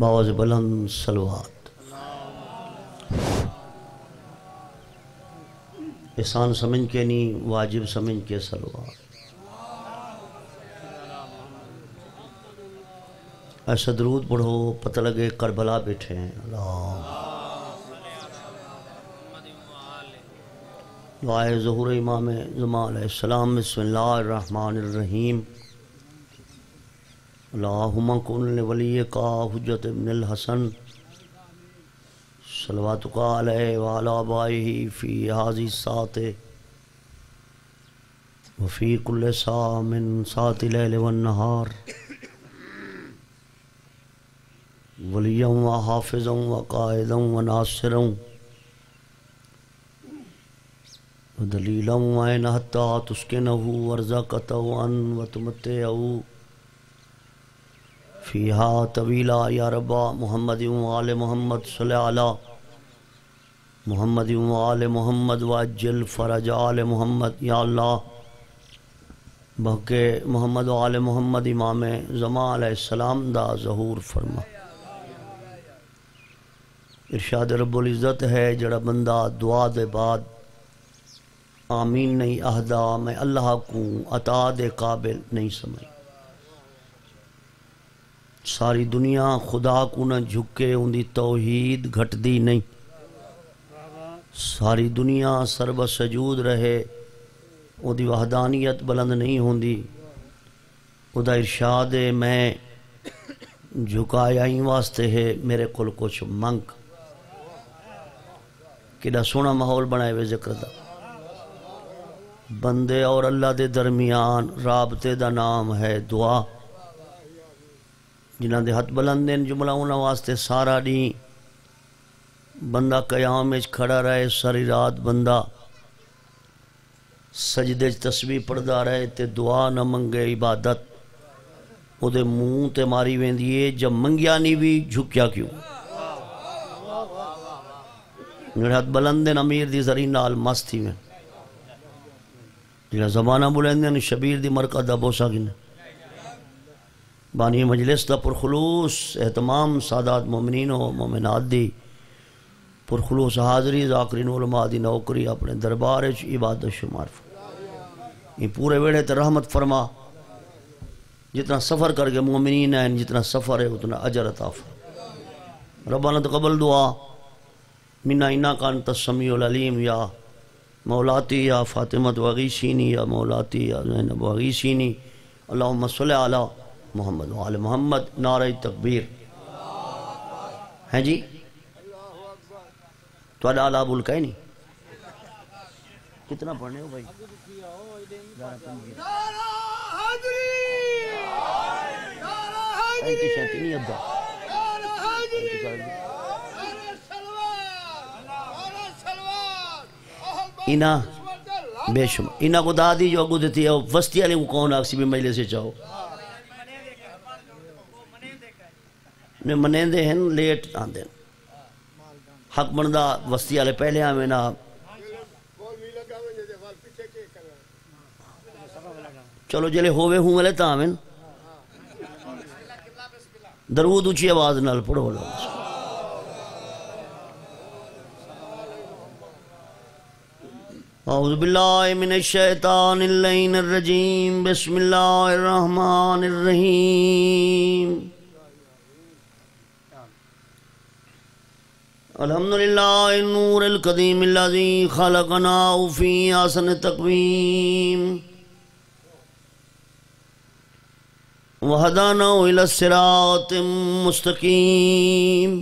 باوز بلند سلوات۔ احسان سمجھ کے نہیں، واجب سمجھ کے سلوات۔ ایسا درود پڑھو، پتہ لگے کربلا بیٹھے ہیں۔ دعائے ظہور امام زمان علیہ السلام، بسم اللہ الرحمن الرحیم۔ اللہم کن ولی کا حجت ابن الحسن، صلواتک علیہ وعلا بائیہ فی حاضی سات وفی کل سا من سات لیل والنہار ولیا و حافظا و قائدا و ناصرا ودلیلا و عین حتی تسکنہ ورزقتہ ان و تمتعہ فیہا طویلا یا ربا محمد و آل محمد صلی علی محمد و آل محمد واجل فرج آل محمد، یا اللہ بہکے محمد و آل محمد امام زمان علیہ السلام دا ظہور فرما۔ ارشاد رب العزت ہے، جڑا بندہ دعا دے بعد آمین نہیں اہدا میں اللہ کو عطا دے قابل نہیں سمجھ ساری دنیا خدا کو نہ جھکے، ان دی توحید گھٹ دی نہیں۔ ساری دنیا سرب سجود رہے او دی وحدانیت بلند نہیں ہوندی۔ او دا ارشاد ہے، میں جھکایا ہی واسطے ہے، میرے کل کچھ منگ۔ کڈا سونا ماحول بنائے ہوئے ذکر دا۔ بندے اور اللہ دے درمیان رابطے دا نام ہے دعا۔ جنہ دے ہاتھ بلند دین جملہ انہاں واسطے سارا نہیں بندہ قیام اچ کھڑا رہے، ساری رات بندہ سجدے تسبیح پڑھدا رہے تے دعا نہ منگے، عبادت۔ او دے منہ تے ماری ویندی ہے، جب منگیا نہیں بھی جھکیا کیوں؟ میرے ہاتھ بلندن امیر دی زری نال مست تھی میں۔ جنہ زبانہ بلندن شبیر دی مرکہ دا بوسا گنے بانی مجلس دا پرخلوص احتمام سادات مومنین و مومنات دی۔ پرخلوص حاضری، ذاکرین علماء دی نوکری اپنے دربار اچ عبادت شمار فرما۔ یہ پورے ویڑے تے رحمت فرما۔ جتنا سفر کر کے مومنین ہیں، جتنا سفر ہے، اتنا عجر عطا فرما۔ ربنا تقبل دعا۔ منا انا کان تسمیع العلیم یا مولاتی یا فاطمت وغیسینی یا مولاتی یا زینب وغیسینی اللہم صلی علی محمد و آل محمد نعرہ تکبیر۔ ہیں جی؟ تو اڈا آلہ بول کہیں نہیں؟ کتنا پڑھنے ہو بھائی؟ اینتی شینتی نہیں ادھا اینا بے شما اینا کو دادی جو اگو دیتی ہے وستی علی کو کون آکسی بھی مجلے سے چاہو نے منیندے ہیں، لیٹ آندے حق بندہ وستی والے پہلے آویں نا۔ چلو جلے ہووے ہوں والے تا آویں۔ درود اچھی آواز نال پڑھو اللہ اعوذ باللہ من الشیطان اللین الرجیم، بسم اللہ الرحمن الرحیم۔ الحمدللہ النور القدیم الذي خلقنا فی آسن تقویم وهدانا إلى الصراط مستقيم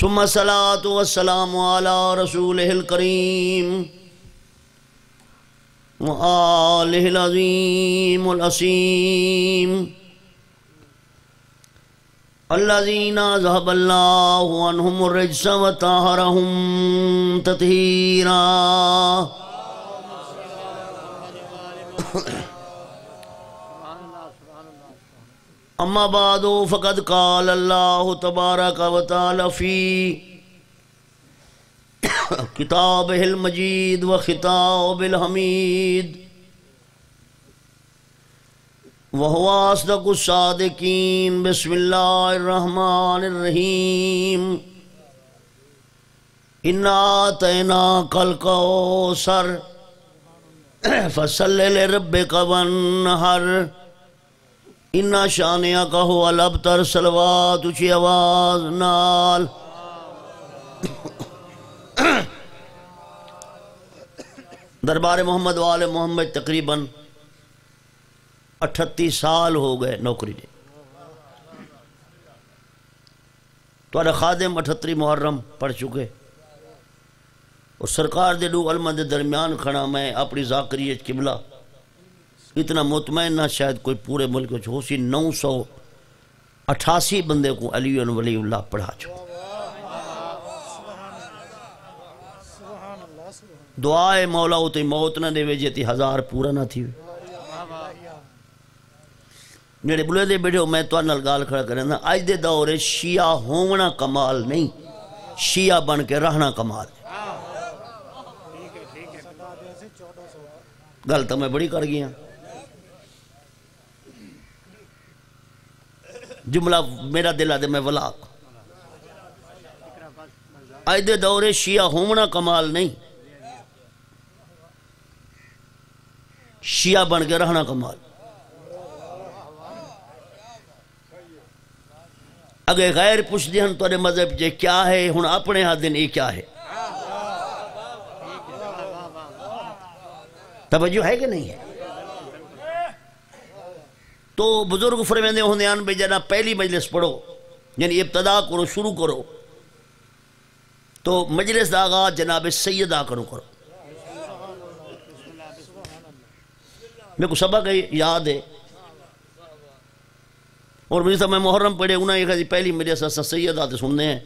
ثم الصلاة والسلام على رسوله الكريم وآله العظيم الأسيم الذين ذهب الله عنهم الرجس وطهرهم تطهيرا. اما بعد، فقد قال الله تبارك وتعالى في كتابه المجيد وخطاب الحميد. وهو أصدق الصادقين. بسم الله الرحمن الرحيم. إنا آتيناك الكوثر. فصل لربك وانحر. إنا شانئك هو الأبتر. صلوات اچھی آواز نال. دربار محمد وال محمد تقریباً اٹھتی سال ہو گئے نوکری دے۔ تو خادم اٹھتری محرم پڑھ چکے۔ اور سرکار دے دو علمہ دے درمیان کھڑا میں اپنی ذاکریت قبلہ۔ اتنا مطمئن نہ شاید کوئی پورے ملک ہو سی نو سو اٹھاسی بندے کو علی ولی اللہ پڑھا چکا دعائے مولا ہوتی موت نہ دے ویجے ہزار پورا نہ تھی۔ میرے بلے دے بیٹھے میں تو انال گال کھڑا کریں نا۔ آج دے دورے شیعہ ہونا کمال نہیں، شیعہ بن کے رہنا کمال۔ گل تو میں بڑی کر گیا۔ جملہ میرا دل آدھے میں ولاق۔ آج دے دورے شیعہ ہونا کمال نہیں، شیعہ بن کے رہنا کمال۔ اگر غیر پوچھ دی ہن تو مذہب جے کیا ہے؟ ہن اپنے ہاتھ دن یہ کیا ہے؟ توجہ ہے کہ نہیں ہے؟ تو بزرگ فرمیندے ہوندے آن بے جنا پہلی مجلس پڑھو یعنی ابتدا کرو، شروع کرو۔ تو مجلس دا آغاز جناب سیدہ کرو کرو۔ میرے کو سبق یاد ہے اور مجھے میں محرم پڑھے انہوں نے جی، پہلی مجلس اسا سیدہ تے سننے ہیں۔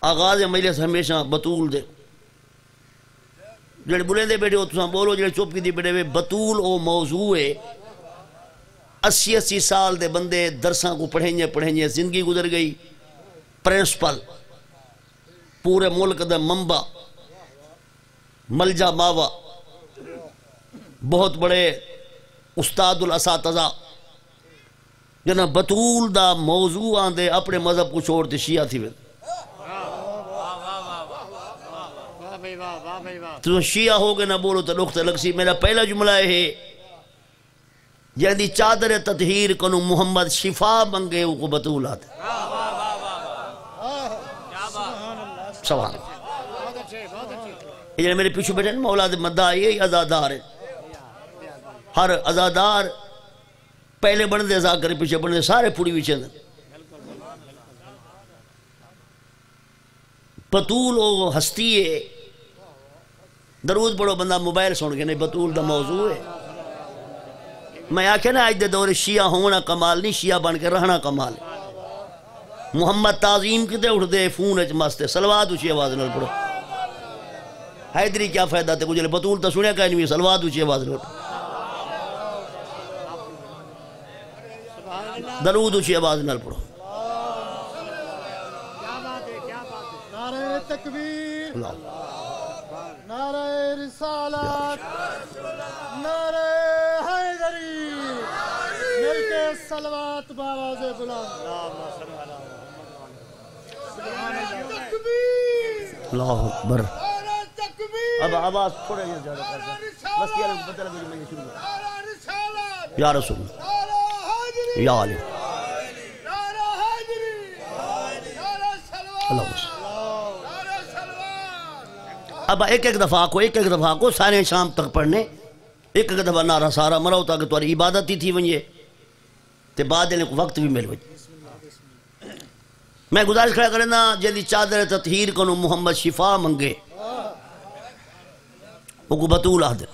آغاز مجلس ہمیشہ بطول دے۔ جڑے بلے دے بیٹھے ہو تو بولو، جڑے چوپ کی دی بیٹھے ہوئے بطول او موضوع ہے۔ اسی اسی سال دے بندے درساں کو پڑھیں پڑھیں زندگی گزر گئی۔ پرنسپل، پورے ملک دے منبع، ملجا ماوا، بہت بڑے استاد الاساتذہ۔ جنا بطول دا موضوع آن دے اپنے مذہب کو چھوڑ دے شیعہ تھی وید تو شیعہ ہو گئے نہ بولو تو لکھتے لگسی میرا پہلا جملہ ہے۔ یعنی جہدی چادر تطہیر کنو محمد شفا منگے وہ کو بطول آتے۔ سوال یہ میرے پیچھو بیٹھے ہیں، مولا دے مدہ یہ ازادار ہے ہر ازادار پہلے بن دے زاکر پیچھے بن دے، سارے پوڑی بھی چند بطول او ہستی ہے۔ درود پڑھو بندہ موبائل سن کے، نہیں بطول دا موضوع ہے۔ میں آکھے نا، آج دے دور شیعہ ہونا کمال نہیں، شیعہ بن کے رہنا کمال ہے۔ محمد تعظیم کتے اٹھ دے فون اچ مستے سلوات اچھی آواز نل پڑھو۔ حیدری کیا فائدہ تے، کچھ بطول تا سنیا کہنی سلوات اچھی آواز نل پڑھو۔ درود اچھی آواز نال پڑھو۔ نعرہ تکبیر نعرہ رسالت نعرہ حیدری۔ مل کے سلوات باواز بلند۔ اللہ اکبر۔ اب آواز تھوڑے یہ زیادہ ہے بس لگا جو میں یہ شروع یا رسول۔ حیدری یا علی اللہ اب ایک ایک دفعہ کو ایک ایک دفعہ کو سارے شام تک پڑھنے ایک ایک دفعہ نعرہ سارا مرو تاکہ تمہاری عبادت ہی تھی ونجے تے بعد دینے کو وقت بھی مل وجے میں گزارش کھڑا کرنا جدی چادر تطہیر کنو محمد شفا منگے وہ کو بطول آدھے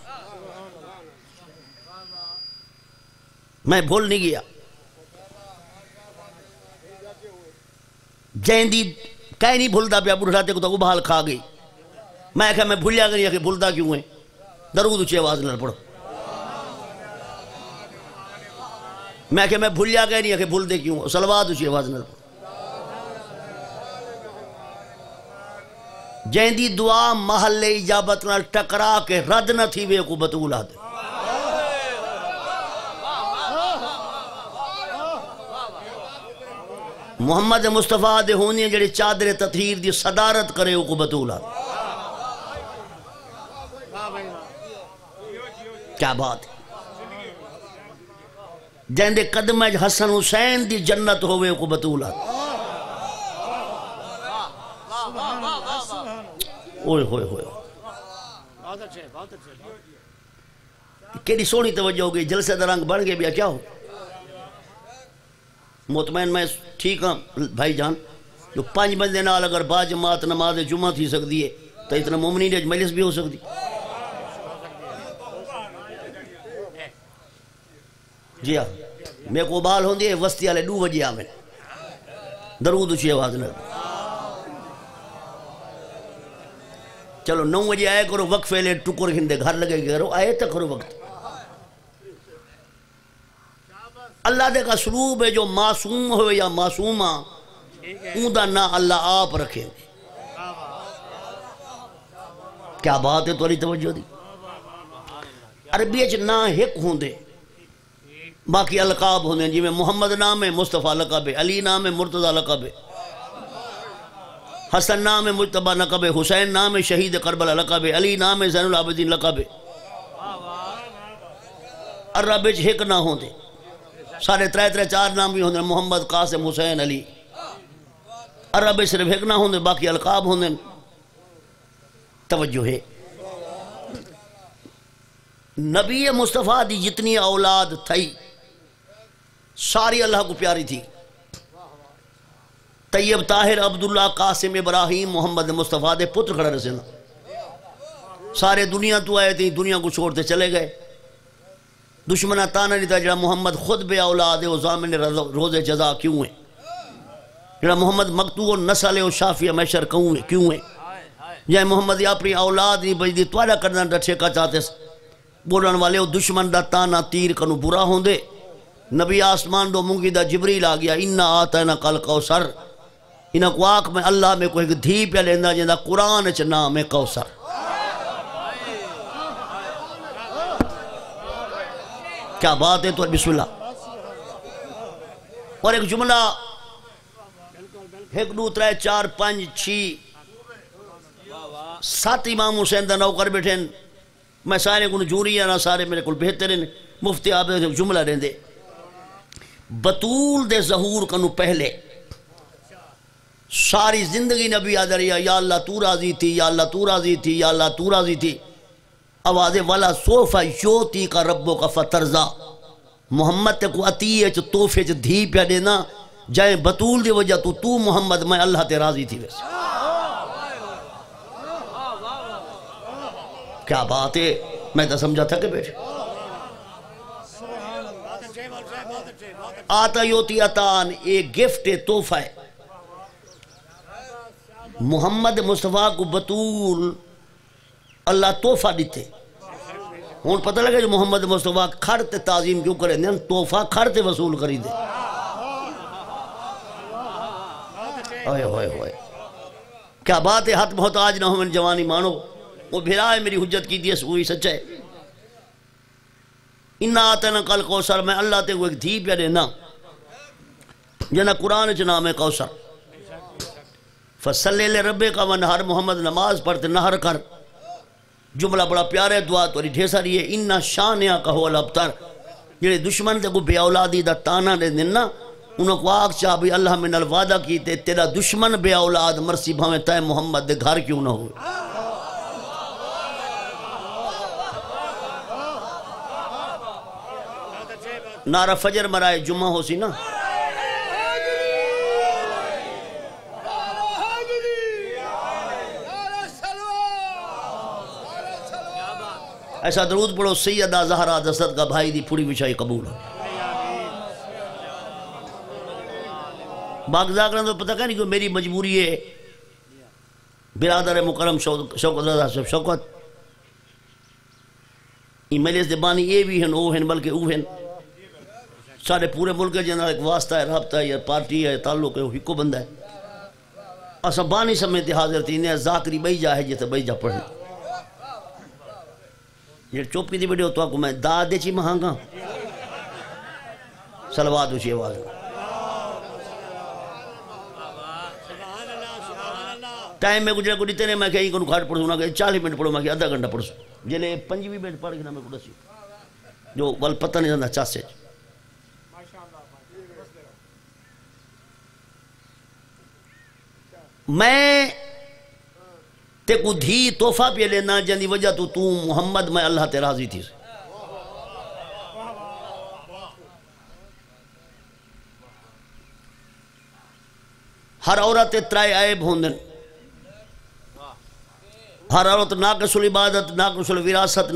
میں بھول نہیں گیا۔ جیندی کہیں نہیں بھولتا پیا بڑھاتے کو تو ابحال کھا گئی۔ میں کہا، میں بھولیا کری کہ بھولتا کیوں ہے؟ درود اچھی آواز نہ پڑھو۔ میں کہ میں بھولیا کہ نہیں کہ بھول دے کیوں؟ سلوات اچھی آواز نہ پڑھو۔ جیندی دعا محل اجابت نال ٹکرا کے رد نہ تھی وے کو بطول آدھے۔ محمد مصطفیٰ دے ہونے جڑے چادر تطہیر دی صدارت کرے او کو کیا بات ہے؟ جہاں دے قدم اج جی حسن حسین دی جنت ہوئے او کو اوئے ہوئے ہوئے۔ کیڑی سونی توجہ ہو گئی، جلسے دا بڑھ گئے بیا کیا ہو؟ مطمئن میں، ٹھیک ہاں بھائی جان، جو پانچ بندے نال اگر با جماعت نماز جمعہ تھی سکتی ہے، تو اتنا مومنی نے مجلس بھی ہو سکتی۔ جی ہاں میں کو بال ہوندی ہے وستی والے دو بجے آویں درود اچھی آواز نہ چلو نو بجے آئے کرو، وقفے لے ٹکر ہندے، گھر لگے کرو آئے تک کرو وقت۔ اللہ دے کا سلوب ہے جو معصوم ہوئے یا معصومہ، اون دا نا اللہ آپ رکھے۔ کیا بات ہے توری توجہ دی؟ عربی اچھ نا ہک ہوں دے باقی القاب ہوں دے جی میں محمد نام ہے، مصطفیٰ لقب ہے، علی نام ہے، مرتضی لقب ہے۔ حسن نام ہے مجتبہ لقب ہے، حسین نام ہے، شہید کربلا لقب ہے، علی نام ہے، زین العابدین لقب ہے۔ عرب اچھ ہک نہ ہوں دے سارے ترے ترے چار نام بھی ہوندے، محمد قاسم حسین علی۔ عرب صرف ایک نہ ہوندے، باقی القاب ہوندے۔ توجہ ہے۔ نبی مصطفیٰ دی جتنی اولاد تھئی، ساری اللہ کو پیاری تھی۔ طیب طاہر عبداللہ قاسم ابراہیم محمد مصطفیٰ دے پتر کھڑا رسینا سارے دنیا تو آئے تھی دنیا کو چھوڑتے چلے گئے۔ دشمنہ تانا نہیں تھا جڑا محمد خود بے اولاد ہے، وہ زامن روز جزا کیوں ہے جڑا محمد مقتوع نسل ہے، وہ شافی میشر کیوں ہے کیوں ہے جائے محمد یہ اپنی اولاد نہیں بجدی توارا کرنا ڈٹھے کا چاہتے بولن والے وہ دشمن دا تانا تیر کنو برا ہوں دے نبی آسمان دو مونگی دا جبریل آ گیا انہا آتا ہے نا کل کوسر انہا کو آنکھ میں اللہ میں کوئی دھی پہ لیندہ جندہ قرآن چ نام ہے کوسر کیا بات ہے تو بسم اللہ۔ اور ایک جملہ ایک دو، ترے، چار پنج چھی سات امام حسین دا نوکر بیٹھے میں سارے کو جوری ہیں سارے میرے کو بہتر ہیں۔ مفتی آپ جملہ رہن دے۔ بطول دے ظہور کنو پہلے۔ ساری زندگی نبی آدھر یا اللہ تو راضی تھی، یا اللہ تو راضی تھی، یا اللہ تو راضی تھی۔ آواز والا صوفہ یوتی کا ربو کا فترزا محمد تے کو عطیے چ توفے چ دھی پیا دینا۔ جائیں بطول دی وجہ تو تو محمد میں اللہ تے راضی تھی ویسے۔ کیا بات ہے؟ میں تو سمجھا تھا کہ بیٹھ آتا یوتی اتان، ایک گفٹ توفہ ہے۔ محمد مصطفیٰ کو بطول اللہ توفہ دیتے۔ ہون پتہ لگے جو محمد مصطفیٰ کھڑتے تعظیم کیوں کریں دیں توفہ کھڑتے وصول کری دے۔ اوئے ہوئے ہوئے۔ کیا بات ہے؟ حت محتاج نہ ہو من جوانی، مانو۔ وہ بھرا ہے، میری حجت کی دیس، وہی سچ ہے۔ انہا آتا نا کل کوسر میں اللہ تے وہ ایک دھی پیا دینا۔ جنا قرآن چ نام ہے کوسر فصلے لے ربے کا وہ نہر محمد نماز پڑھتے نہر کر۔ جملہ بڑا پیارے دعا تو ڈھیر ساری ہے۔ انہا شانیاں کہو الابتر جڑے دشمن تے کو بے اولادی دا تانا دے دینا انہوں کو آگ چاہ بھی اللہ میں نلوادہ کی تے تیرا دشمن بے اولاد مرسی بھامے تے محمد دے گھر کیوں نہ ہوئے۔ نعرہ فجر مرائے جمعہ ہو سی نا۔ ایسا درود پڑھو سیدہ زہرہ دست کا بھائی دی پھوڑی بچائی قبول ہو۔ باغزہ کرنا تو پتہ کہ نہیں کہ میری مجبوری ہے؟ برادر مکرم شوکت رضا صاحب شوکت۔ ای مجلس دے بانی اے بھی ہیں او ہیں بلکہ او ہیں سارے پورے ملک جنہاں ایک واسطہ ہے، رابطہ ہے یا پارٹی ہے، تعلق ہے، وہ ہکو بندہ ہے۔ اسا بانی سمیتے حاضر تھی، انہیں ذاکری بئی جا ہے جیتے بئی جا پڑھنے ਜਿਹੜੇ ਚੁੱਪ ਕੀਤੀ ਬੈਠੇ ਹੋ کو میں داد دے چی مہانگا۔ سلوات ਸਲਵਾਤ ਉਚੀ ਆਵਾਜ਼ ٹائم میں کچھ کو دیتے نہیں، میں کہیں کو کھاٹ پڑھوں نہ کہ چالیس منٹ پڑھو۔ میں کہ آدھا گھنٹہ پڑھوں جلے پنجوی منٹ پڑھ کے نہ میں کو دسی جو ول پتہ نہیں جانا چاسے میں تے کو دھی توفہ پہ لینا جن وجہ تو تو محمد میں اللہ تے راضی تھی۔ سے ہر عورت ترائے عیب ہوندن۔ ہر عورت نہ کسل عبادت نہ کسل وراثت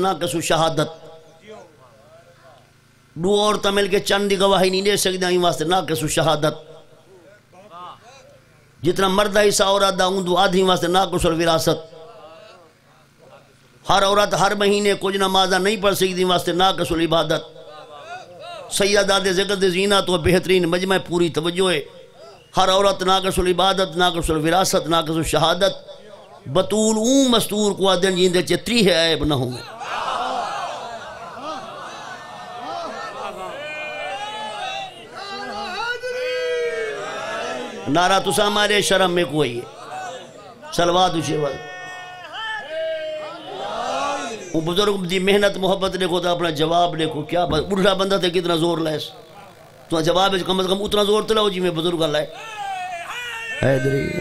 دو عورت مل کے چند دی گواہی نہیں دے سکتے ہیں واسطے نہ کسل شہادت جتنا مرد حصہ عورت دا ہوں دو آدھی واسطے نہ کسل وراثت ہر عورت ہر مہینے کچھ نمازہ نہیں پڑھ سکتی واسطے نہ کسل عبادت سیدہ دے ذکر دے زینہ تو بہترین مجمع پوری توجہ ہے۔ ہر عورت نہ کسل عبادت نہ کسل وراثت نہ کسل شہادت بطول اون مستور کو آدن جیندے چے ہے، عیب نہ ہوں۔ نعرہ تسا ہمارے شرم میں کوئی ہے۔ سلوات اسے وقت۔ وہ بزرگ دی محنت، محبت دیکھو تو اپنا جواب دیکھو کیا بڑھا بندہ تھے کتنا زور لائس تو جواب ہے کم از کم اتنا زور تو لاؤ جی میں بزرگ اللہ ہے۔ حیدری۔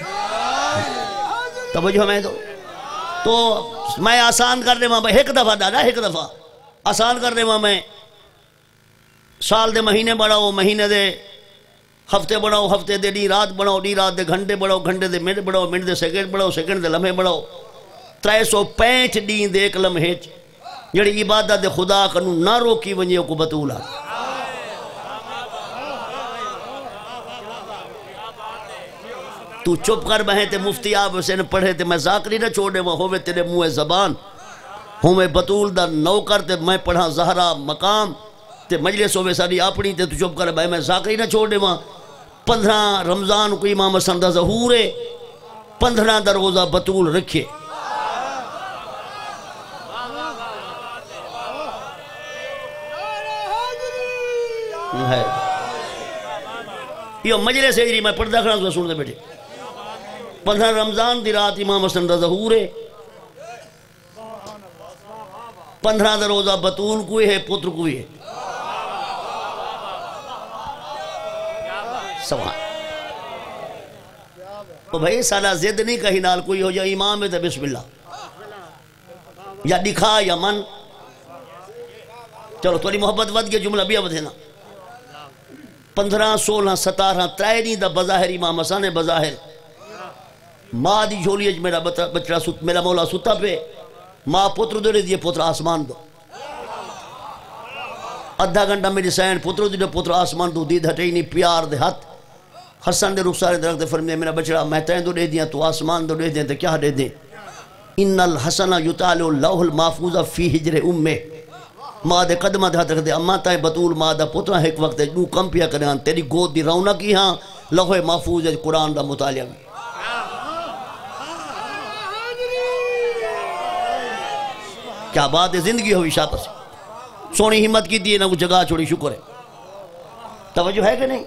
توجہ میں تو تو میں آسان کر دے ماں ایک دفعہ دادا، ایک دفعہ۔ آسان کر دے ماں میں۔ سال دے مہینے بڑھاؤ، مہینے دے ہفتے بڑھاؤ ہفتے دے ڈی رات بڑھاؤ ڈی رات دے گھنٹے بڑھاؤ گھنٹے دے منٹ بڑھاؤ منٹ دے سیکنڈ بڑھاؤ سیکنڈ دے لمحے بڑھاؤ ترائے سو پینچ ڈین دے ایک لمحے جڑی عبادت دے خدا کنو نہ روکی ونجے کو بطولا تو چپ کر بہیں تے مفتی آپ حسین پڑھے تے میں ذاکری نہ چھوڑے، وہ ہوئے تیرے موہ زبان۔ ہوں میں بطول دا نو کر تے میں پڑھا زہرہ مقام۔ تے مجلس ہوئے ساری اپنی تے تو چپ کر بہیں میں ذاکری نہ چھوڑے وہاں۔ پندرہ رمضان کو امام حسن دا ظہور ہے، پندرہ دا روزہ بطول رکھے۔ ہے۔ یہ مجلس ہے جی، میں پردہ کھڑا تو سن بیٹھے۔ پندرہ رمضان دی رات امام حسن دا ظہور ہے۔ پندرہ دا روزہ بطول کوئی ہے، پتر کوئی ہے۔ سوال۔ تو بھائی سالہ زد نہیں کہیں نال کوئی ہو جائے، امام ہے تو بسم اللہ۔ یا دکھا یا من۔ چلو، تھوڑی محبت ود کے جملہ بھی اب دینا۔ پندرہ، سولہ، ستارہ ترائنی دا بظاہر امام حسن ہے، بظاہر۔ ماں دی جھولی اج میرا بچڑا ست میرا مولا ستا پہ۔ ماں پتر دے دیئے پتر آسمان دو۔ ادھا گھنٹہ میری سین پتر دے پتر آسمان دو۔ دید ہٹے نہیں، پیار دے ہاتھ۔ حسن دے رخسار درخت فرمے میرا بچڑا، میں تین دو دے دیا تو آسمان دو دے دیا تو کیا دے دیں؟ ان الحسن یتالو لوح المحفوظ فی حجر امے ماں دے قدمہ دے ہاتھ رکھ دے، اماں تائیں بطول ماں دا پترہ ایک وقت دو کم پیا کرے ہاں تیری گود دی رونا کی ہاں لوح محفوظ ہے، قرآن دا مطالعہ۔ بھی کیا بات ہے، زندگی ہوئی شاہ پسی سونی ہمت کی دیئے نہ کچھ جگہ چھوڑی، شکر ہے۔ توجہ ہے کہ نہیں؟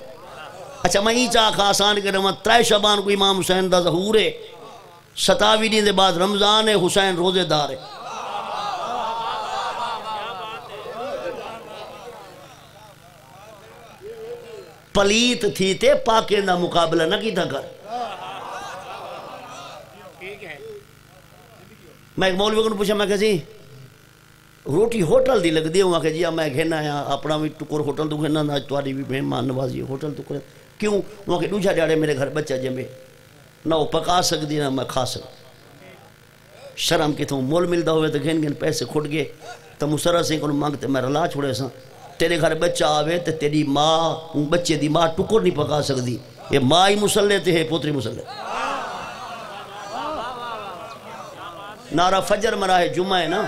اچھا میں ہی چاہ آسان کرے میں ترائے شبان کو امام حسین دا ظہور ہے۔ ستاوی دین دے بعد رمضان ہے، حسین روزے دار ہے۔ پلیت تھی تے پاکے دا مقابلہ نہ کی تھا کر۔ میں ایک مولوی کو پوچھا، میں کہا جی روٹی ہوٹل دی لگ دی ہوں کہ جی میں گھنا ہے اپنا بھی ٹکر ہوٹل تو گھنا آج تواری بھی مہمان نوازی ہوٹل تو کرے کیوں؟ وہاں کہ دوجہ ڈیاڑے میرے گھر بچہ جمے نہ وہ پکا سکتی نہ میں کھا سکتا شرم کی تو مول ملتا ہوئے تو گھن گھن پیسے کھٹ گئے۔ تو مسرہ سے کو مانگتے میں رلا چھوڑے سا تیرے گھر بچہ آوے تو تیری ماں بچے دی ماں ٹکر نہیں پکا سکتی یہ ماں ہی مسلے تے ہے، پوتری مسلے۔ نعرہ فجر مرا ہے جمعہ ہے نا۔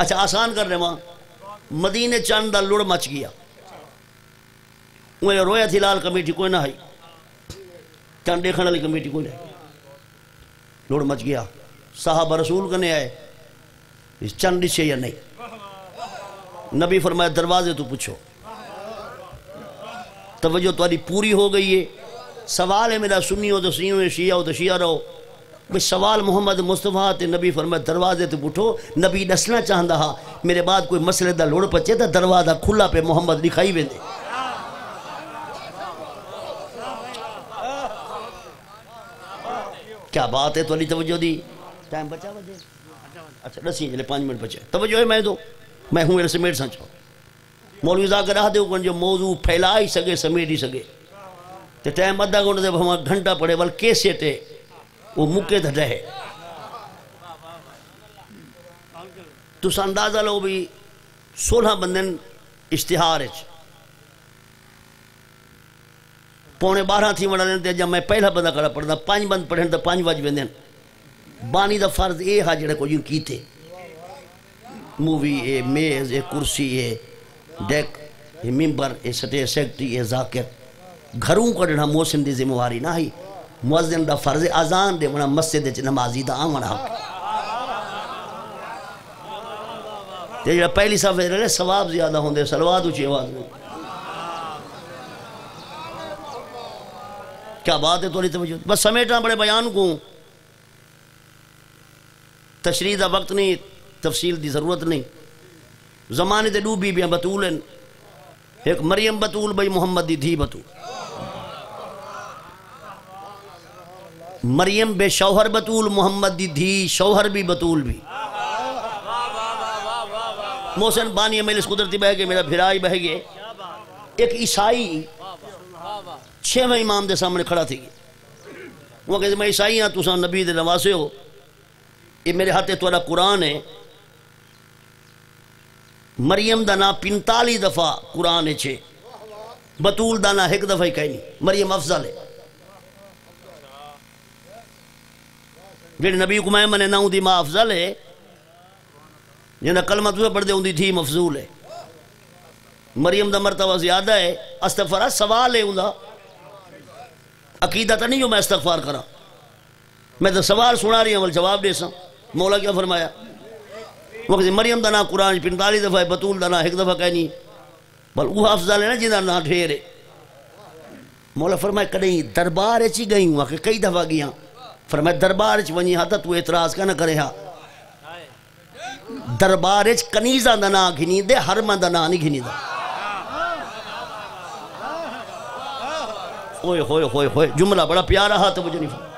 اچھا آسان کر رہے ماں مدینہ چاند دا لڑ مچ گیا۔ انہیں رویا تھی لال کمیٹی کوئی نہ آئی چاند دیکھنے والی کمیٹی کوئی نہیں لڑ مچ گیا۔ صحابہ رسول کنے آئے۔ اس چند سے یا نہیں؟ نبی فرمایا، دروازے تو پوچھو۔ توجہ تاری پوری ہو گئی ہے۔ سوال ہے میرا سنی ہو تو سنی ہو شیعہ ہو تو شیعہ رہو۔ بھئی سوال محمد مصطفیٰ تے نبی فرمائے دروازے تے بٹھو۔ نبی نسنا چاہندہ ہا، میرے بعد کوئی مسئلے دا لوڑ پچے تا دروازہ کھلا پہ محمد لکھائی ویندے۔ کیا بات ہے تو علی توجہ دی؟ ٹائم بچا وجہ جی؟ اچھا دسی جلے پانچ منٹ بچے۔ توجہ ہے، میں دو۔ میں ہوں ایسے میٹ سانچو مولوی ذاکر رہا دے کن جو موضوع پھیلا ہی سگے، سمیٹ ہی سگے۔ تے ٹائم ادھا گھنٹہ دے بہما گھنٹہ پڑے ول کیسے تے وہ مکے دھا رہے۔ تو اندازہ لو بھی سولہ بندن اشتہار اچ۔ پونے بارہ تھی وڑا دین لیندے جب میں پہلا بندہ کڑا پڑھتا پانچ بند پڑھیں تو پانچ بج ویندے بانی دا فرض اے ہا جڑے کو یوں کیتے۔ مووی اے، میز اے، کرسی اے، ڈیک اے ممبر اے سٹے سیکٹری اے، ذاکر۔ گھروں کو ڈھنا موسم دی ذمہ واری نہ ہی۔ مؤذن دا فرض اذان دے ونا مسجد وچ نمازی دا آون حق تے جڑا پہلی صف رہے ثواب زیادہ ہوندے صلوات اونچی آواز میں کیا بات ہے توڑی توجہ۔ بس سمیٹنا بڑے بیان کو۔ تشریح دا وقت نہیں، تفصیل دی ضرورت نہیں۔ زمانے دے دو بی بیاں بطول ہیں ایک مریم بطول بھئی محمد دی دھی بطول مریم بے شوہر بطول، محمد دی دھی شوہر بھی بطول بھی۔ محسن بانی میلس قدرتی بہ گئے، میرا بھرائی بہ گئے۔ ایک عیسائی چھویں امام دے سامنے کھڑا تھی۔ وہ کہتے، میں عیسائی ہاں تساں نبی دے نواسے ہو۔ یہ میرے ہاتھے تھوڑا قرآن ہے۔ مریم دا نا پنتالی دفعہ قرآن ہے چھے۔ بطول دا نا ایک دفعہ ہی کہیں نہیں مریم افضل ہے۔ جیڑے نبی کو میں منے ناؤں دی ماں افضل ہے۔ جنہا کلمہ تجھے پڑھ دے ہوں، دی تھی مفضول ہے۔ مریم دا مرتبہ زیادہ ہے استغفارہ سوال ہے ہوں دا عقیدہ تا نہیں جو میں استغفار کرا میں تو سوال سنا رہی ہوں جواب دے سا مولا کیا فرمایا؟ وہ کہتے مریم دا نا قرآن پنتالی دفعہ ہے، بطول دا نا ایک دفعہ کہنی بل وہ افضل ہے نا جنہا نا ڈھیر ہے۔ مولا فرمایا کدیں دربار چی گئی ہوں کہ کئی دفعہ گیا ہاں۔ فرمایا، دربار چ ونی ہاں تو اعتراض کا نہ کرے ہاں؟ دربار چ کنیزہ دا نا گھنی دے حرمہ دا نا نہیں گھنی دا اوئے ہوئے ہوئے ہوئے، جملہ بڑا پیارا ہاں تو مجھے نہیں فرمایا۔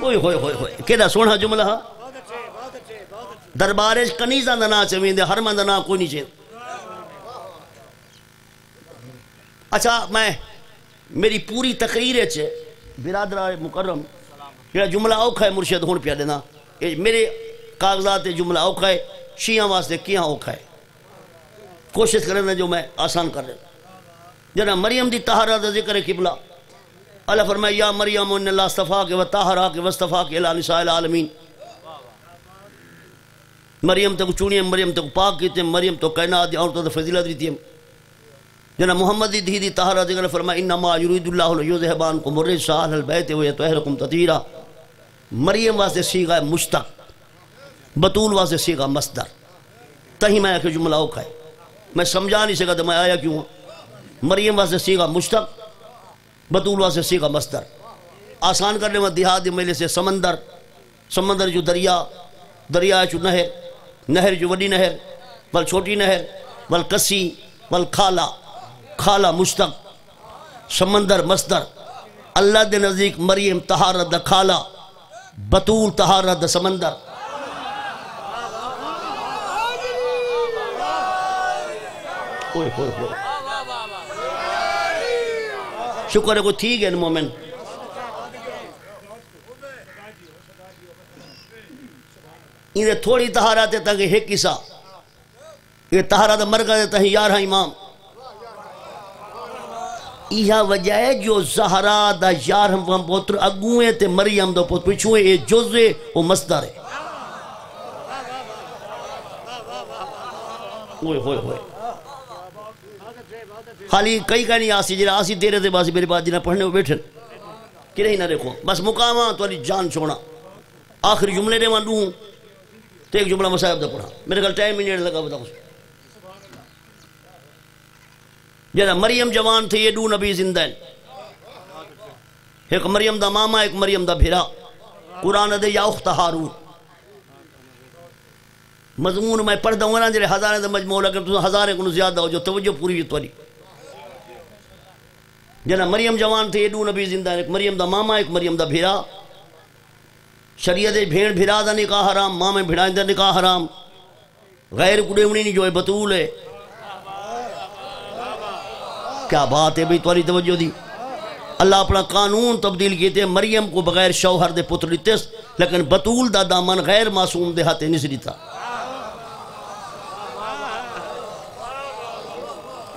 اوئے ہوئے ہوئے ہوئے کیڑا سونا جملہ ہاں؟ دربار چ کنیزہ دا نا چویں دے حرمہ دا نا کوئی نہیں چاہیے اچھا میں میری پوری تقریر ہے برادرہ مکرم۔ یہ جملہ اوکھا ہے، مرشد ہون پیا دینا میرے کاغذات جملہ اوکھا ہے۔ شیعہ واسطے کیاں اوکھا ہے؟ کوشش کرنا جو میں آسان کر رہا جنا مریم دی طہارہ دا ذکر ہے قبلہ۔ اللہ فرمائے، یا مریم، ان اللہ استفا کے و طہارہ کے وستفا کے اللہ نساء العالمین۔ مریم تک چونی مریم تک پاک کیتے مریم تو کائنات دی عورتوں تو فضیلت دیتی ہے جنا محمد دی دی طہارہ ذکر فرمائے انما یرید اللہ لیذهبان کو مرج سال البیت و یطہرکم تطہیرا. مریم واسطے سیغہ مشتق بطول واسطے سیغہ مصدر۔ تہی میں کہ جملہ اوکھا ہے۔ میں سمجھا نہیں سکا تو میں آیا کیوں؟ ہوں مریم واسطے سیغہ مشتق بطول واسطے سیغہ مصدر۔ آسان کرنے میں دیہات دی ملے سے سمندر سمندر جو دریا دریا جو نہر نہر جو وڈی نہر، بل چھوٹی نہر، بل کسی، بل کھالا۔ کھالا مشتق، سمندر مصدر، اللہ دے نزدیک مریم طہارت دا کھالا بطول طہارت دا سمندر۔ اوئے ہوئے ہوئے شکر ہے کوئی تھی گئے مومن؟ انہیں تھوڑی طہارت ہے تاکہ ایک کسا یہ طہارت مرکز ہے تاکہ یارہ امام۔ یہ وجہ ہے جو زہرا دا یارہم وہم پوتر اگوئے تے مریم دا پوتر پچھوئے یہ جزے وہ مصدر ہے۔ ہوئے ہوئے ہوئے۔ خالی کئی کئی نہیں آسی جنہا آسی تیرے دے باسی میرے بات جنہا پڑھنے ہو بیٹھن کہ نہیں نہ دیکھو بس مقامہ تو علی جان چھوڑا آخری جملے دے مان دوں تو ایک جملہ مسائب دا پڑھا میرے کل ٹائم منٹ لگا، بتا اس جنا مریم جوان تھے یہ دو نبی زندہ ہیں۔ ایک مریم دا ماما، ایک مریم دا بھیرا۔ قرآن دے یا اخت ہارون۔ مضمون میں پڑھ دوں گا نا، جڑے ہزارے دا مجموع لگے تو ہزارے کو زیادہ ہو جو توجہ پوری توری جنا مریم جوان تھے یہ دو نبی زندہ ہیں۔ ایک مریم دا ماما، ایک مریم دا بھیرا۔ شریعت بھیڑ بھیرا دا نکاح حرام ماں میں بھیڑائیں دا نکاح حرام۔ غیر کڑیونی نہیں جو ہے، بطول ہے۔ کیا بات ہے بھئی توری توجہ دی۔ اللہ اپنا قانون تبدیل کیتے مریم کو بغیر شوہر دے پتر لیتس لیکن بطول دا دامن غیر معصوم دے ہاتھے نسری تھا۔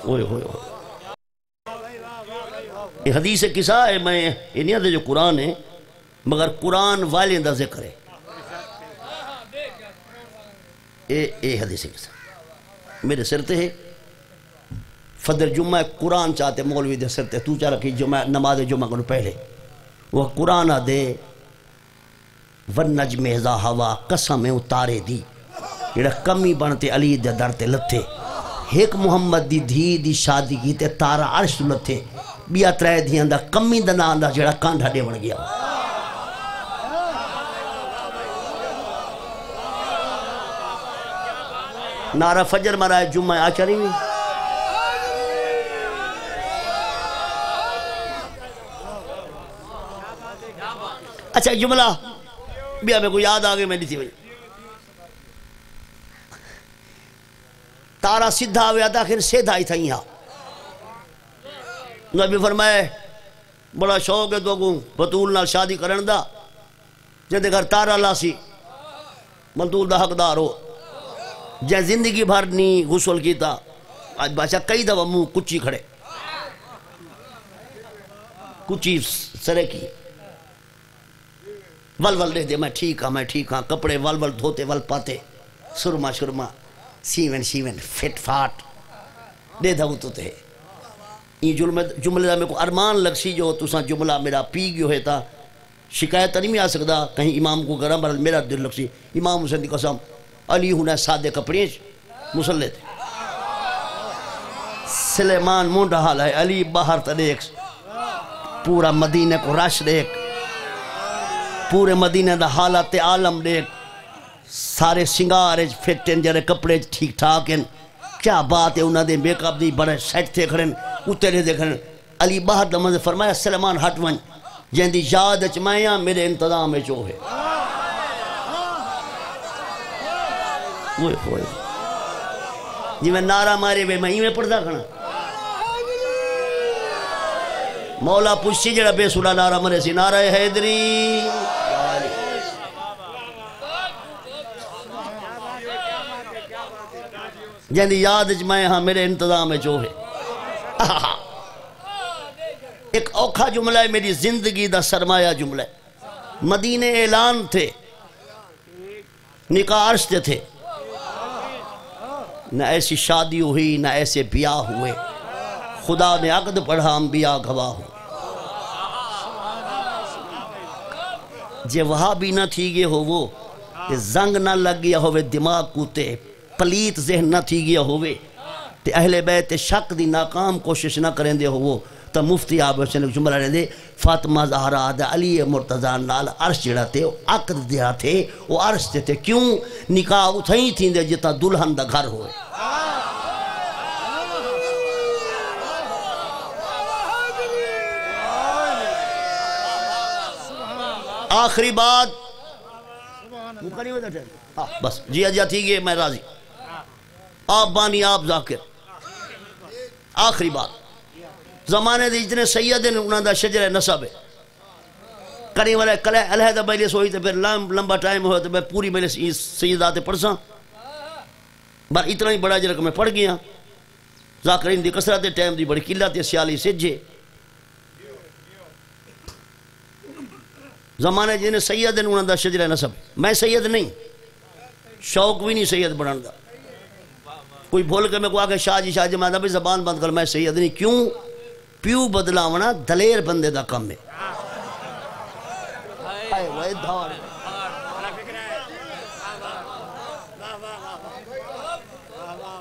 اوئے ہوئے ہوئے یہ حدیث قصہ ہے، میں یہ نہیں آتے جو قرآن ہے، مگر قرآن والے دا ذکر ہے۔ اے اے حدیث قصہ۔ میرے سر تے ہے۔ فدر جمعہ قرآن چاہتے مولوی دے سر تے، تو چاہ رکھی جمعہ، نماز جمعہ کو پہلے۔ وہ قرآن دے ونجم ذا ہوا، قسم اتارے دی۔ جڑا کمی بنتے، علی دے در تے لتھے۔ ایک محمد دی دھی دی شادی کی تے تارا عرش لتھے۔ بیا ترے دھیاں دا کمی دا نام دا جڑا کانڈا دے بن گیا۔ نعرہ فجر مرائے جمعہ آچاری ہوئی۔ اچھا جملہ۔ بیا میں کو یاد آگے میں لیتی بھئی تارا سدھا ہویا تھا آخر سیدھا ہی تھا یہاں۔ نبی فرمائے، بڑا شوق ہے تو کو بطول نال شادی کرن دا جدے گھر تارا لاسی۔ ملطول دا حقدار ہو۔ جے زندگی بھر نہیں غسل کیتا، آج بادشاہ کئی دفعہ منہ کچی کھڑے۔ کچی سرے کی۔ ول ول دے دے، میں ٹھیک ہاں میں ٹھیک ہاں کپڑے ول ول دھوتے، ول پاتے، سرما، شرما، سیون سیون، فٹ فاٹ، دے دھو تو تے۔ یہ جملے دا میں کو ارمان لگ سی جو تساں جملہ میرا پی گیو ہے تا، شکایت نہیں آ سکتا کہیں امام کو گرم برد میرا دل لگ سی امام حسین دی قسم، علی ہونا سادے کپڑے مسلح تھے سلیمان مونڈا حال ہے، علی باہر تا دیکھ، پورا مدینہ کو رش دیکھ۔ پورے مدینہ دا حالات عالم دیکھ سارے سنگار فٹن جرے کپڑے ٹھیک ٹھاک ہیں۔ کیا بات ہے انہوں نے میک اپ دی بڑے سیٹ تھے کھڑن اترے دے کھڑن علی باہر دا فرمایا، سلیمان ہٹ ون۔ جن دی یاد چمائیاں میرے انتظام میں چو ہے۔ ہوئے ہوئے۔ جی میں نعرہ مارے وے میں ہی میں پڑھتا کھڑا۔ مولا پوچھی جڑا بے سولا نعرہ مرے سی، نعرہ حیدری۔ جن یاد میں ہاں میرے انتظام جو ہے۔ ایک اوکھا جملہ ہے، میری زندگی دا سرمایہ جملہ ہے۔ مدینے اعلان تھے، نکاح عرشتے تھے۔ نہ ایسی شادی ہوئی، نہ ایسے بیاہ ہوئے۔ خدا نے عقد پڑھا، ہم بیاہ گواہ ہو جے وہاں بھی نہ تھی گئے ہو وہ کہ زنگ نہ لگ گیا ہوئے، دماغ کوتے۔ پلیت ذہن نہ تھی گیا ہوئے تے اہل بیت شک دی ناکام کوشش نہ کریں دے ہو تا مفتی آب حسین جملہ رہے دے فاطمہ زہرہ دا علی مرتضی نال عرش جڑا تے عقد دیا تھے وہ عرش تے تھے کیوں نکاح اتھائی تھی دے جتا دلہن دا گھر ہوئے۔ آخری بات۔ مکہ ہوتا ٹھہر ہاں، بس۔ جی اجا تھی گئے، میں راضی۔ آپ بانی، آپ ذاکر۔ آخری بات۔ زمانے دے جتنے سید ہیں انہوں دا شجر نصب ہے۔ کریں والے کلے علیحدہ مجلس ہوئی تو پھر لمبا ٹائم ہوا تو میں پوری مجلس سیدات پڑھساں۔ بار اتنا ہی بڑا جرک میں پڑھ گیا۔ ذاکرین دی کسرت ٹائم دی بڑی قلت سیالی سجے۔ زمانے جنہیں سید ہیں انہوں دا شجر نصب۔ میں سید نہیں۔ شوق بھی نہیں سید بڑھن دا۔ کوئی بھول کے میں کو آگے شاہ جی شاہ جی میں بھی زبان بند کر، میں سید نہیں کیوں؟ پیو بدلاونا دلیر بندے دا کم ہے۔ آئے وائے دھار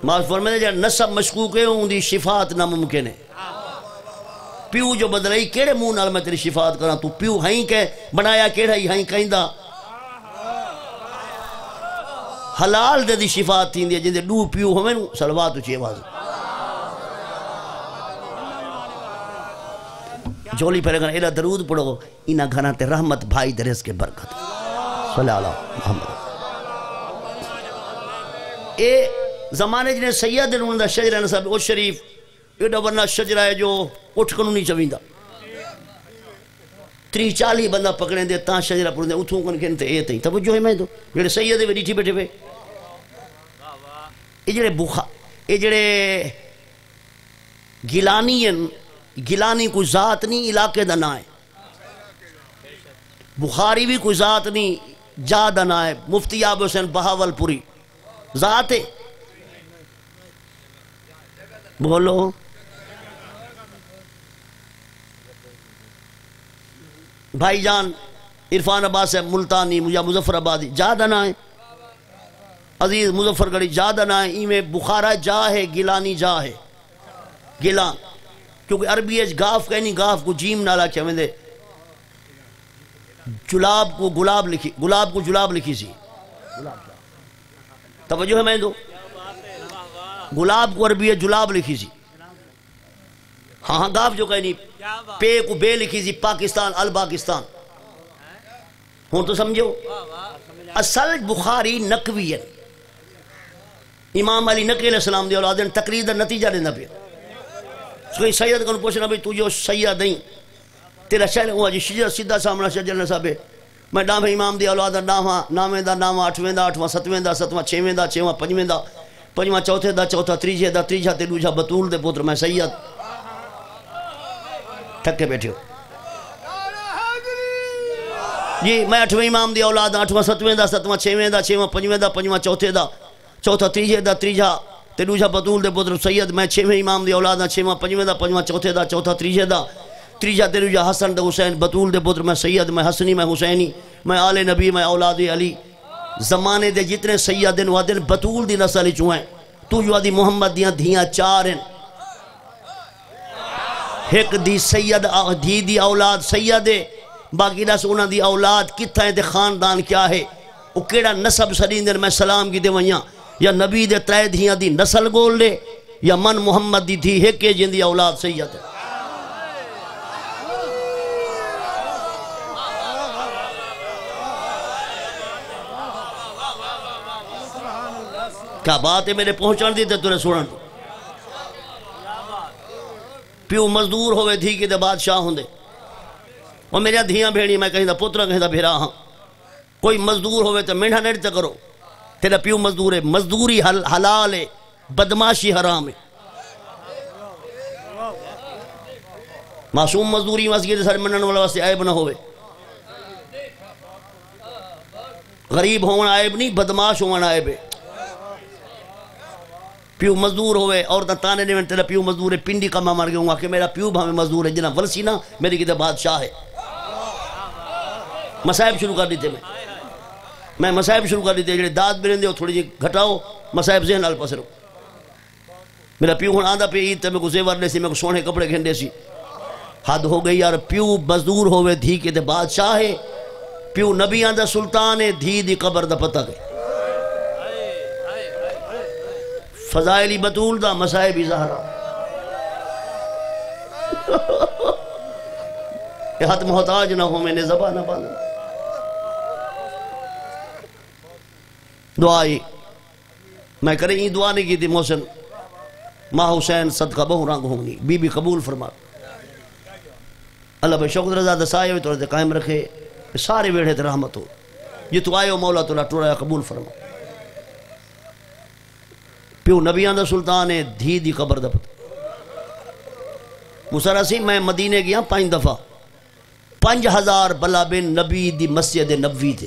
معاف فرمائے جڑا نسب مشکوک ہے ان دی شفاعت ناممکن ہے۔ پیو جو بدلائی، کیڑے منہ نال میں تیری شفاعت کراں؟ تو پیو ہائیں کہ، بنایا کیڑا ہی ہائیں کہندا حلال دے دی شفاعت تھیندی ہے جندے ڈو پیو ہوویں نو صلوات اچھی آواز۔ جولی پھر اگر ایڈا درود پڑھو۔ انہا گھراں تے رحمت، بھائی درس کے برکت۔ صلی اللہ علیہ محمد۔ اے زمانے جنہیں سید انہوں دا شجرہ نصب، او شریف، ایڈا ورنہ شجرہ ہے جو اٹھ کنو نہیں چویندہ تری چالی بندہ پکڑیں دے، تاں شجرہ پڑھیں دے، اتھوں کن کن تے اے تیں توجہ ہے میں تو۔ جڑے سید ہے بیٹھی بیٹھے پہ اے جڑے بخا اے جڑے گیلانی ہیں، گیلانی کوئی ذات نہیں، علاقے دا نہ ہے۔ بخاری بھی کوئی ذات نہیں، جا دا نہ ہے۔ مفتی آب حسین بہاول پوری ذات ہے۔ بولو۔ بھائی جان، عرفان عباس ہے، ملتانی، یا مظفر آبادی جا دا نہ ہے عزیز مظفر گڑی جا دا نہ ہے ایمیں بخارہ جا ہے گیلانی جا ہے۔ گیلان کیونکہ عربی ہے، گاف کہنی گاف کو جیم نالا چاہویں دے جلاب کو گلاب لکھی، گلاب کو جلاب لکھی سی۔ توجہ ہے میں دو گلاب کو عربی ہے، جلاب لکھی سی۔ ہاں ہاں گاف جو کہنی پے کو بے لکھی سی پاکستان الپاکستان ہوں تو سمجھو؟ اصل بخاری نقوی ہے۔ امام علی نقی علیہ السلام دی اولاد تقریر دا نتیجہ دینا پیا۔ کوئی سید کو پوچھنا بھی تو جو سید نہیں۔ تیرا شہر ہوا جی شجر، سیدھا سامنا شجر نصاب ہے۔ میں ڈام امام دی اولاد ڈاواں نامے دا، نامہ اٹھویں دا، اٹھواں، ستویں دا ستواں چھویں دا چھواں پنجویں دا پنجواں چوتھے دا، چوتھا، تریجے دا تریجا تے دوجا بطول دے پتر میں سید۔ تھکے بیٹھے ہو۔ جی میں اٹھویں امام دی اولاد اٹھواں ستویں دا ستواں چھویں دا چھواں پنجویں دا، پنجواں، چوتھے دا، چوتھا تریجے دا تریجا تے دوجا بطول دے پتر سید، میں چھویں امام دی اولاد چھواں پنجویں دا، پنجواں، چوتھے دا، چوتھا تریجے دا تریجا تے دوجا حسن دا حسین بطول دے پتر میں سید، میں حسنی، میں حسینی، میں آل نبی، میں اولاد علی۔ زمانے دے جتنے سید دن وادن بطول دی نسل چوہیں تو جو آدھی محمد دیاں دھیاں چار ہیں۔ ایک دی سید، آ- دھی دی اولاد، سید ہے باقی دس انہاں دی اولاد کتھا ہے تے خاندان کیا ہے؟ وہ کیڑا نسب سریندر میں سلام کی دے ویاں؟ یا نبی دے ترے دھیاں دی نسل گول لے یا من محمد دی تھی ایک جن دی اولاد سید ہے؟ کیا بات ہے میرے پہنچان دی تے تورے سنن پیو مزدور ہوئے دھی کے دے بادشاہ ہوں دے۔ وہ میرے دھیاں بھیڑی میں کہیں دا پترہ کہیں دا بھیرا ہاں۔ کوئی مزدور ہوئے تو مینڈا نیڑ کرو۔ تیرا پیو مزدور ہے، مزدوری حلال ہے، بدماشی حرام ہے۔ معصوم مزدوری واسطے دے سر منن والا واسطے عیب نہ ہوئے۔ غریب ہون عیب نہیں، بدماش ہون عیب ہے۔ پیو مزدور ہوئے، اور تانے نے تیرا پیو مزدور ہے پنڈی کا ماں مر گیا ہوں کہ میرا پیو بھامے مزدور ہے جنا ولسی نا، میری کتے بادشاہ ہے۔ مسائب شروع کر دیتے میں۔ میں مسائب شروع کر دیتے، جڑے داد بھی رہندے ہو، تھوڑی جی گھٹاؤ مسائب ذہن نال پسرو۔ میرا پیو ہن آندا پہ عید تے میں کو زیور دے سی، میں کو سونے کپڑے گھندے سی۔ حد ہو گئی، یار، پیو مزدور ہوئے، دھی کے تے بادشاہ ہے۔ پیو نبیاں دا سلطان ہے، دھی دی قبر دا پتہ گئے فضائلی بطول دا مسائب زہرا۔ یہ حد محتاج نہ ہو، میں نے زبان نہ باندھا۔ دعائی میں کریں، یہ دعا نہیں کی تھی محسن۔ ماں حسین صدقہ بہو رنگ ہوں بی بی قبول فرما۔ اللہ بھائی شکر رضا دسائے ہوئے تو قائم رکھے۔ سارے بیڑے تے رحمت ہو۔ یہ تو آئے ہو، مولا تو اللہ ٹوڑا قبول فرما۔ پیو نبیان دا سلطان ہے، دھی دی قبر دا پتہ۔ مسرہ سی میں مدینے گیا پانچ دفعہ۔ پانچ ہزار بلا بن نبی دی مسجد نبوی تھے۔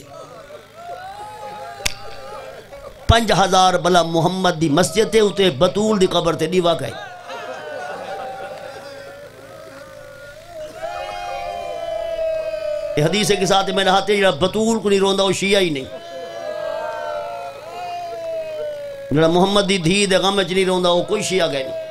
پانچ ہزار بلا محمد دی مسجد تھے اتے بطول دی قبر تے دیوا کہے۔ یہ حدیث کے ساتھ میں نے ہاتھے جڑا بطول کو نہیں روندا، وہ شیعہ ہی نہیں۔ جڑا محمد دی دھی دے غم وچ نہیں روندا وہ کوئی شیعہ گئے نہیں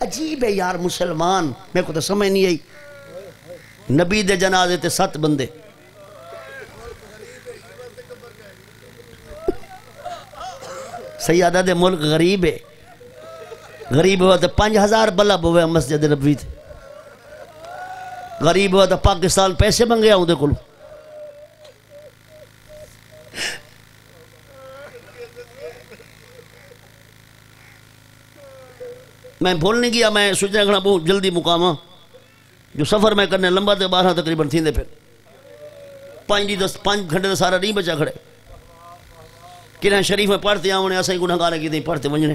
عجیب ہے یار مسلمان، میرے کو تو سمجھ نہیں آئی۔ نبی دے جنازے تے ست بندے۔ سیادہ دے ملک غریب ہے۔ غریب ہوا تو پانچ ہزار بلب ہوئے مسجد نبوی تے۔ غریب ہوا تو پاکستان پیسے منگے آؤں دے کلو میں بھول نہیں گیا، میں سوچنا کھڑا بہت جلدی مقامہ جو سفر میں کرنے لمبا تے بارہ تقریباً تھیں دے پھر۔ پانچ دی دس، پانچ گھنٹے سارا نہیں بچا کھڑے۔ کنہ شریف میں پڑھتے آؤں نے گناہ گارے کی دیں پڑھتے ونجنے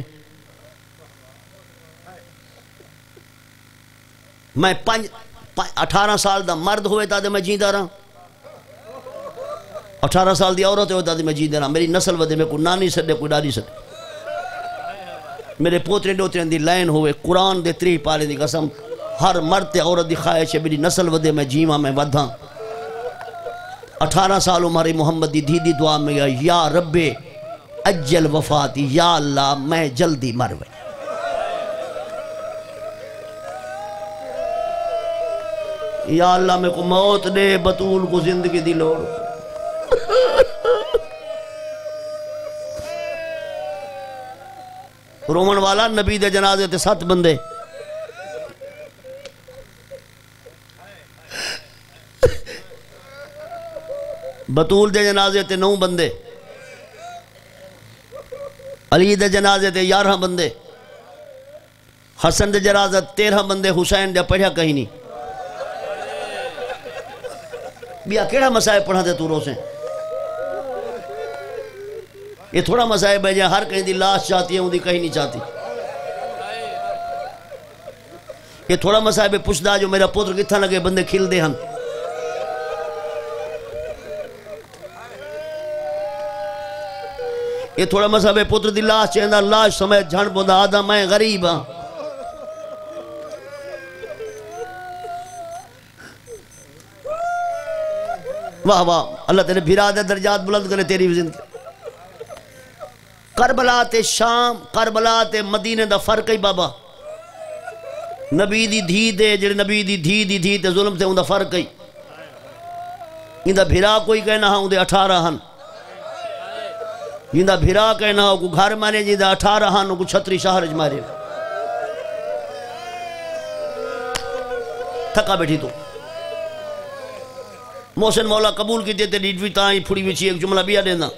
میں پانچ اٹھارہ سال دا مرد ہوئے تا دے میں جیندہ رہا اٹھارہ سال دی عورت ہوئے تا دے میں جیندہ رہا میری نسل ودے میں کوئی نانی سڑے کوئی ڈاری سڑے میرے پوترے ڈوترے دی لائن ہوئے، قرآن دے تری پالے دی قسم۔ ہر مرد تے عورت دی خواہش ہے، میری نسل ودے میں جیمہ میں ودھاں۔ اٹھارہ سال ہماری محمد دی دھی دی دعا میں گیا یا رب اجل وفاتی، یا اللہ، میں جلدی مر یا اللہ میں کو موت دے، بطول کو زندگی دی لوڑ۔ رومن والا نبی دے جنازے تے سات بندے۔ بطول دے جنازے تے نو بندے۔ علی دے جنازے تے یارہ بندے۔ حسن دے جنازے تیرہ بندے، حسین دے پڑھیا کہیں نہیں۔ بیا کیڑا مسائب پڑھا دے تو رو سے یہ تھوڑا مسائب ہے جہاں ہر کہیں دی لاش چاہتی ہے ان دی کہیں نہیں چاہتی یہ تھوڑا مسائب ہے پوچھ دا جو میرا پوتر کتھا لگے، بندے کھل دے ہم یہ تھوڑا مسائب ہے پوتر دی لاش چاہندہ لاش سمیت جھنڈ بندہ آدھا میں غریب ہاں۔ واہ واہ، اللہ تیرے بھیرا دے درجات بلند کرے تیری بھی زندگی۔ کربلا تے شام، کربلا تے مدینے دا فرق ہی بابا۔ نبی دی دھی دے، جڑے نبی دی دھی دی دھی تے ظلم تے، ان دا فرق ہی ان دا بھیرا کوئی کہنا ہاں ان دے اٹھارہ ہن۔ ان دا بھیرا کہنا ہاں کو گھر مانے جی دا اٹھارہ ہن کو چھتری شہرج مارے۔ تھکا بیٹھی تو۔ محسن مولا قبول کی دیتے ڈیڈوی تائیں پھڑی وچی ایک جملہ بیا دینا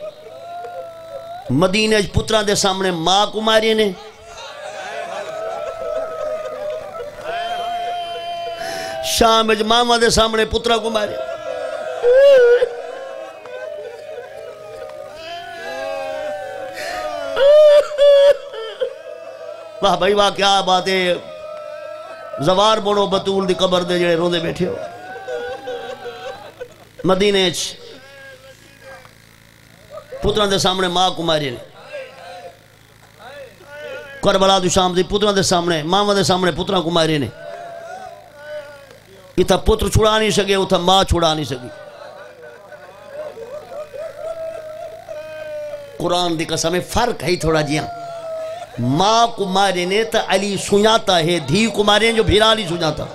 مدینہ پتران دے سامنے ماں کو ماری نے۔ شام اج ماما دے سامنے پترا کو ماری واہ بھائی واہ کیا بات ہے۔ زوار بڑو بطول دی قبر دے جڑے روندے بیٹھے ہو۔ مدینے چ پتران دے سامنے ماں کو ماری نے۔ کربلا دو شام دی پتران دے سامنے ماں دے سامنے پتران کو ماری نے۔ اتھا پتر چھڑا نہیں سکے، اتھا ماں چھڑا نہیں سکی قرآن دی قسم فرق ہے تھوڑا جیاں۔ ماں کو مارے نے تا علی سناتا ہے، دھی کو مارے جو بھیرا نہیں سناتا۔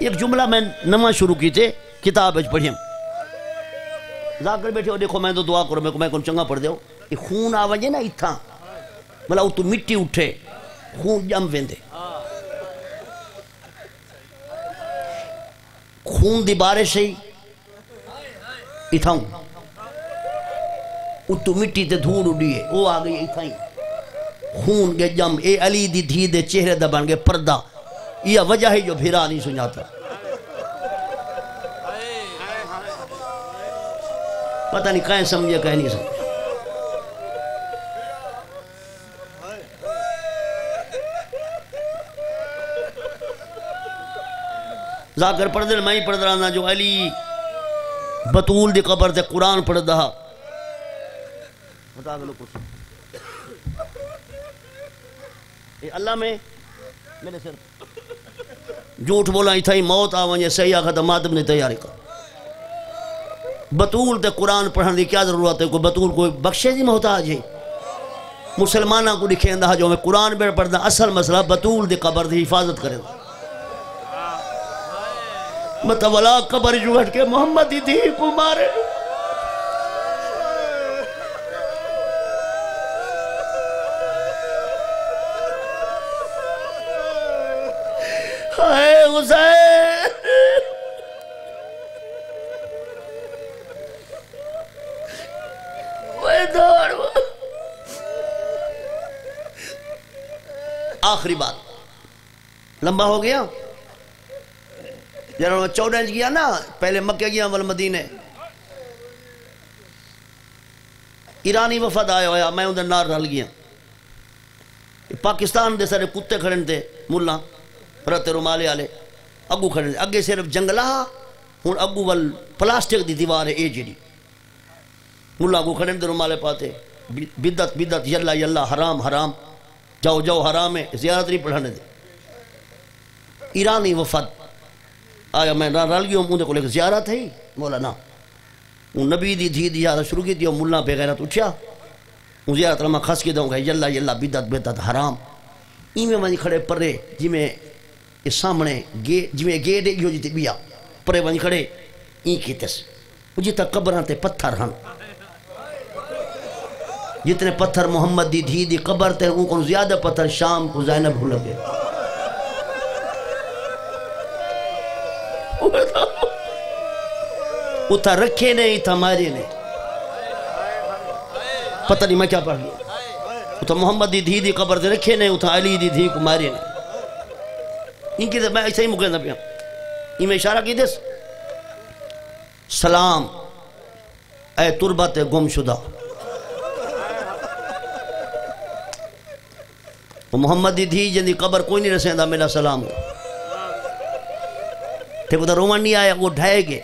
ایک جملہ میں نمہ شروع کی تھے کتاب اج پڑھیں ذاکر بیٹھے ہو، دیکھو، میں تو دعا کرو میں کو میں کون چنگا پڑھ دیو یہ خون آوجے نا اتھا ملا وہ تو مٹی اٹھے، خون جم ویندے۔ خون دی بارش ہے۔ اتھا ہوں اتو مٹی تے دھوڑ اڈیے وہ آگئی اتھا ہی۔ خون کے جم۔ اے علی دی دھی دے چہرے دا بن گئے پردہ۔ یہ وجہ ہے جو بھیرا نہیں سنجاتا پتہ نہیں کہیں سمجھے کہیں نہیں سمجھے۔ ذاکر پڑھ دے، میں ہی پڑھ رہا جو علی بطول دی قبر تے قرآن پڑھ دہا بتا دلو کچھ۔ اللہ میں، میرے سر۔ جھوٹ بولا ہی تھا موت آ ونجے صحیح آخا تو نے تیاری کر بطول تے قرآن پڑھن دی کیا ضرورت ہے؟ کوئی بطول کوئی بخشے دی محتاج ہے؟ مسلمانہ کو لکھیں اندہ جو میں قرآن پہ پڑھنا اصل مسئلہ بطول دی قبر دی حفاظت کرے متولا مطلب قبر جو ہٹ کے محمد دی دی کو مارے۔ حسین دوڑ آخری بات۔ لمبا ہو گیا۔ جنہوں نے چودہ انچ گیا نا۔ پہلے مکہ گیا، ول مدینے۔ ایرانی وفد آیا ہویا، میں اندر نار رل گیا۔ پاکستان دے سارے کتے کھڑے تھے ملا۔ رت رومالے والے اگو کھڑے اگے صرف جنگلہ ہوں اگو ول پلاسٹک دی دیوار ہے، اے جڑی ملا اگو کھڑے تھے رومالے پاتے۔ بدت بدت یلا یلا، حرام حرام۔ جاؤ جاؤ، حرام ہے۔ زیارت نہیں پڑھانے دے۔ ایرانی وفد۔ آیا میں نہ رل گیا مجھے کو لے زیارت ہے۔ مولا نا۔ وہ نبی دی دھی دی زیارت شروع کی تھی اور ملا پہ غیرت اٹھیا۔ وہ زیارت رما خس کے دوں گا، یلا یلا بدت بدت حرام۔ این میں کھڑے پرے جی میں اس سامنے گے جی میں گیٹ ایو جی تے بیا پرے ونی کھڑے این کی تس جی تے پتھر ہن۔ جتنے پتھر محمد دی دھی دی قبر تے ان کو زیادہ پتھر شام کو زینب ہو لگے۔ اتھا رکھے نہیں تھا مارے نہیں پتہ نہیں میں کیا پڑھ گیا۔ اتھا محمد دی دھی دی قبر تے رکھے نہیں اتھا علی دی دھی کو مارے نہیں ان کی میں ایسا ہی مکہ نہ پیا ان میں اشارہ کی دس سلام۔ اے تربت گم شدہ محمد دی دھی جن دی قبر کوئی نہیں رسیں دا میرا سلام۔ ہو تے کو دا رومان نہیں آیا، وہ ڈھائے گے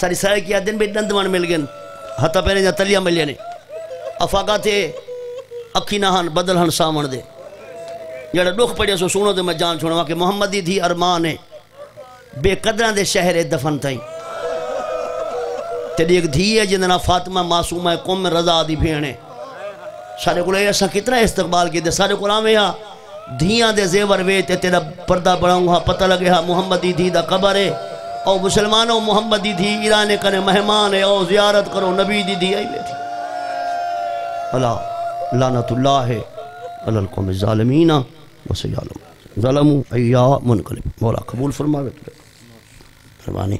ساری سارے کیا دن بھی دندوان مل گئے۔ ہتا پہنے جا تلیا ملیا نے۔ افاقہ تھے، اکھی نہ ہن، بدل ہن سامن دے۔ جڑا دکھ پڑیا سو سنو دے میں جان چھوڑا کہ محمد دی دھی ارمان ہے، بے قدران دے شہر دفن تھائیں۔ تیری ایک دھی ہے جنہاں فاطمہ معصومہ قوم رضا دی بھینے سارے کو ایسا کتنا استقبال کی دے سارے کو آمیں ہاں۔ دھیاں دے زیور وے تے تیرا پردہ بڑھاؤں ہاں پتہ لگے ہاں محمد دی دھی دا قبر ہے۔ او مسلمانوں محمد دی دھی ایرانے کنے مہمان ہے، او زیارت کرو نبی دی دھی آئی بیٹھی اللہ، لعنت اللہ ہے علی القوم الظالمین۔ و ظلم ظلموا ایام منقلب. مولا قبول فرماوے. فرمانی